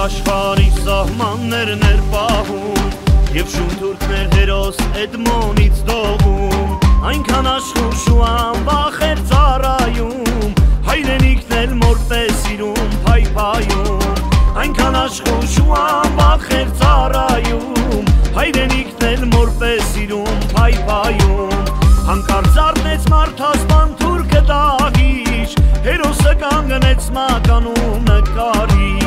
աշխարի սահմաններն էր պահում Եվ շունթուրքներ հերոս Էդմոնից դողում Այնքան աշխուշ ու անվախ էր ծարայում Հայրենիքն էլ մորպես սիրում պայպայում Այնքան աշխուշ ու անվախ էր ծարայում Հայրենիքն էլ մորպես սիրում պայպայում Հանկարծ արնեց մարդասպան թուրքը դահիչ Հերոսը կանգնեց մականում նկարիչ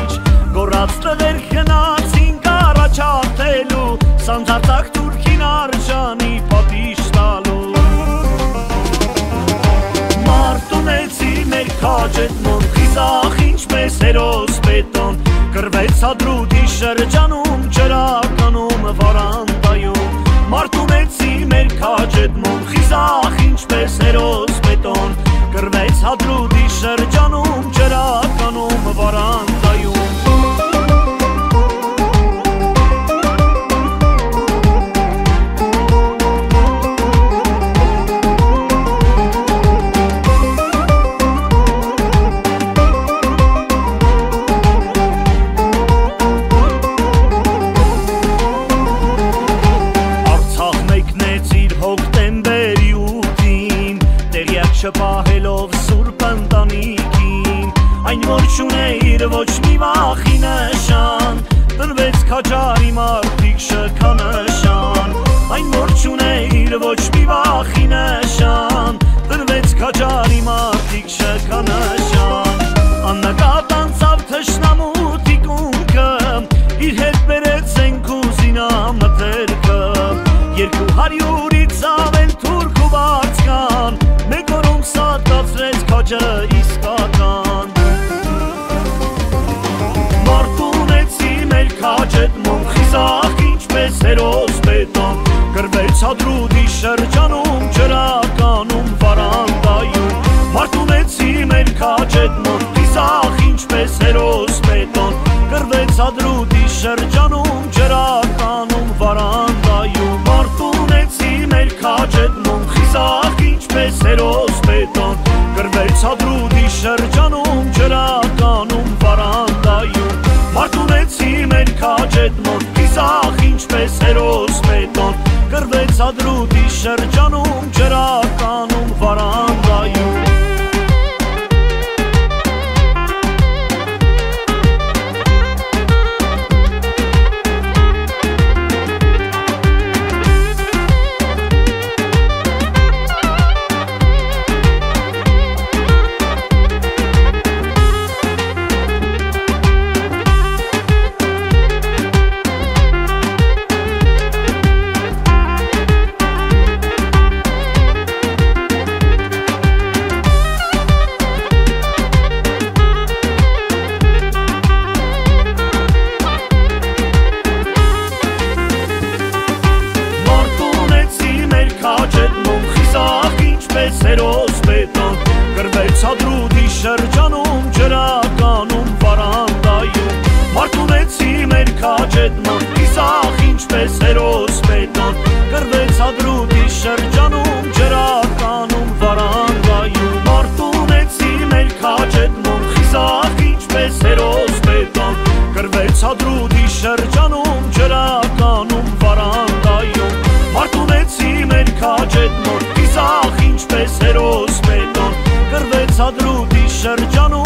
Գորած տղեր խնացին կառաչատելու Սանձարձակ թուրքին արժանի պատիշ տալու Մարտունեցի մեր քաջետ մոն խիզախ ինչպես հերոս պետոն Կրվեց հադրուդի շրջանում ջրականում վարանդայում Մարտունեցի մեր քաջետ մոն խիզախ ինչպես հերոս պետոն Կրվեց հադրուդի չպահելով սուրբ ընտանիքին Այն որ չունեիր ոչ մի վախի նշան Տնվեց քաջարի մարդիկ շքանշան Այն որ չունեիր ոչ մի վախի նշան Տնվեց քաջարի մարդիկ շքանշան Աննկատ անցավ թշնամուտի կունքը Իր հետ բերեցեն կուզինա մտերքը Երկու հարյուրից ինչպես հերոս պետան Գրվեց հադրուդի շրջանում ջրականում վարանդայում Մարդունեցի մեր քաջետ մոմ խիզախ ինչպես հերոս պետան Գրվեց հադրուդի շրջանում ջրականում վարանդայում Մարդունեցի մեր քաջետ մոմ խիզախ ինչպես հերոս պետան Գրվեց հադրուդի շրջանում ջրականում վարանդայում Մարդունեցի մեր քաջետ մոտ ինչպես հերոս պետան Գրվեց հադրուդի շրջանում ջրականում վարանդայում ման իսախ ինչպես հերոս պետան Գրվեց հադրուդի շրջանում ջրականում վարանդայում Մարդունեցի մեր քաջետ ման խիսախ ինչպես հերոս պետան Գրվեց հադրուդի շրջանում ջրականում վարանդայում Մարդունեցի մեր քաջետ ման իսախ ինչպես հերոս պետան Գրվեց հադրուդի շրջան